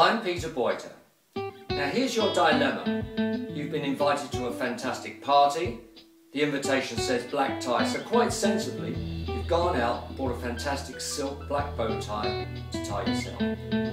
I'm Peter Boyter. Now here's your dilemma. You've been invited to a fantastic party. The invitation says black tie, so quite sensibly, you've gone out and bought a fantastic silk black bow tie to tie yourself.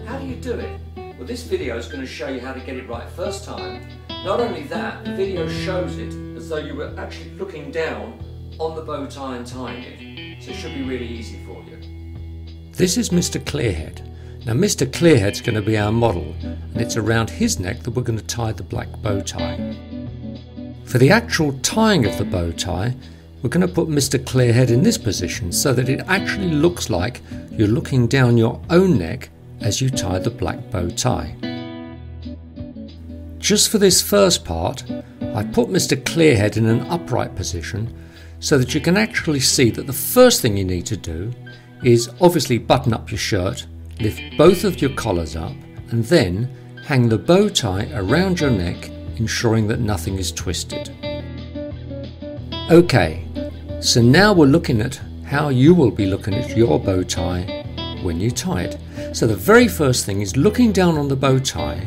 How do you do it? Well, this video is going to show you how to get it right first time. Not only that, the video shows it as though you were actually looking down on the bow tie and tying it. So it should be really easy for you. This is Mr. Clearhead. Now Mr. Clearhead's going to be our model and it's around his neck that we're going to tie the black bow tie. For the actual tying of the bow tie, we're going to put Mr. Clearhead in this position so that it actually looks like you're looking down your own neck as you tie the black bow tie. Just for this first part, I put Mr. Clearhead in an upright position so that you can actually see that the first thing you need to do is obviously button up your shirt, lift both of your collars up, and then hang the bow tie around your neck, ensuring that nothing is twisted. Okay, so now we're looking at how you will be looking at your bow tie when you tie it. So the very first thing is looking down on the bow tie,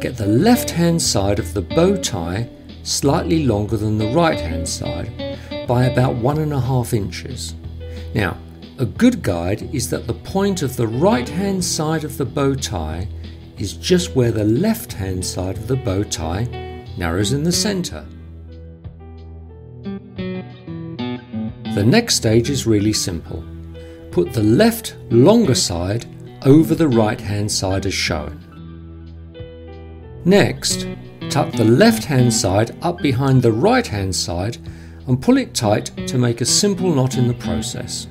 get the left hand side of the bow tie slightly longer than the right hand side by about one and a half inches. Now, a good guide is that the point of the right hand side of the bow tie is just where the left hand side of the bow tie narrows in the centre. The next stage is really simple. Put the left longer side over the right hand side as shown. Next, tuck the left hand side up behind the right hand side and pull it tight to make a simple knot in the process.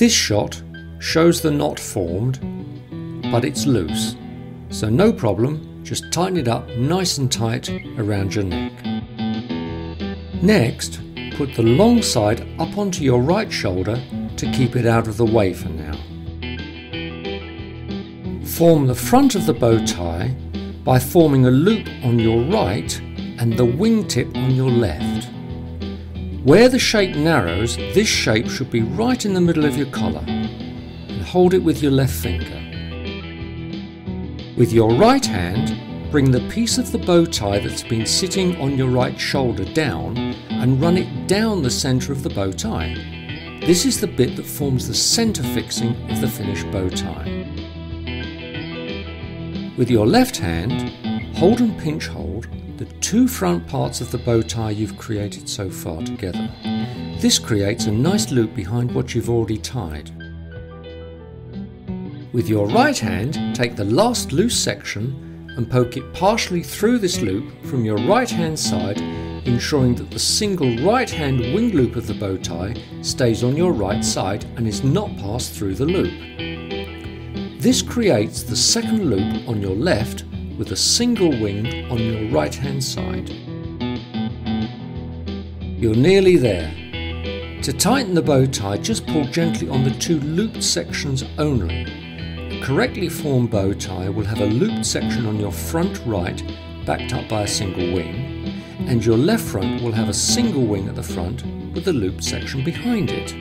This shot shows the knot formed, but it's loose, so no problem, just tighten it up nice and tight around your neck. Next, put the long side up onto your right shoulder to keep it out of the way for now. Form the front of the bow tie by forming a loop on your right and the wingtip on your left. Where the shape narrows, this shape should be right in the middle of your collar and hold it with your left finger. With your right hand, bring the piece of the bow tie that's been sitting on your right shoulder down and run it down the centre of the bow tie. This is the bit that forms the centre fixing of the finished bow tie. With your left hand, hold and pinch hold two front parts of the bow tie you've created so far together. This creates a nice loop behind what you've already tied. With your right hand, take the last loose section and poke it partially through this loop from your right hand side, ensuring that the single right hand wing loop of the bow tie stays on your right side and is not passed through the loop. This creates the second loop on your left with a single wing on your right hand side. You're nearly there. To tighten the bow tie, just pull gently on the two looped sections only. A correctly formed bow tie will have a looped section on your front right, backed up by a single wing, and your left front will have a single wing at the front with a looped section behind it.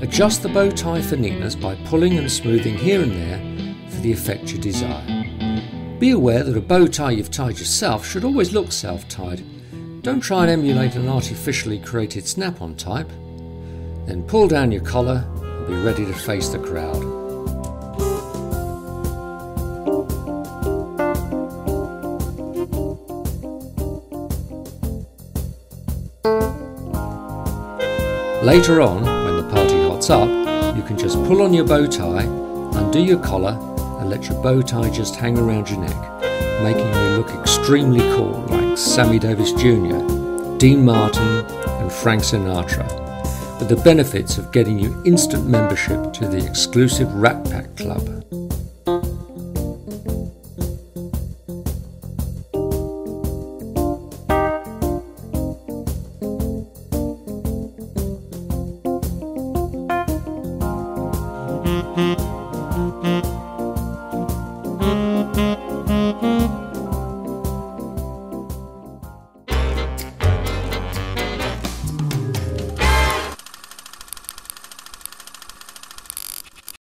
Adjust the bow tie for neatness by pulling and smoothing here and there for the effect you desire. Be aware that a bow tie you've tied yourself should always look self-tied. Don't try and emulate an artificially created snap-on type. Then pull down your collar and be ready to face the crowd. Later on, when the party hots up, you can just pull on your bow tie, undo your collar and let your bow tie just hang around your neck, making you look extremely cool like Sammy Davis Jr., Dean Martin, and Frank Sinatra, with the benefits of getting you instant membership to the exclusive Rat Pack Club.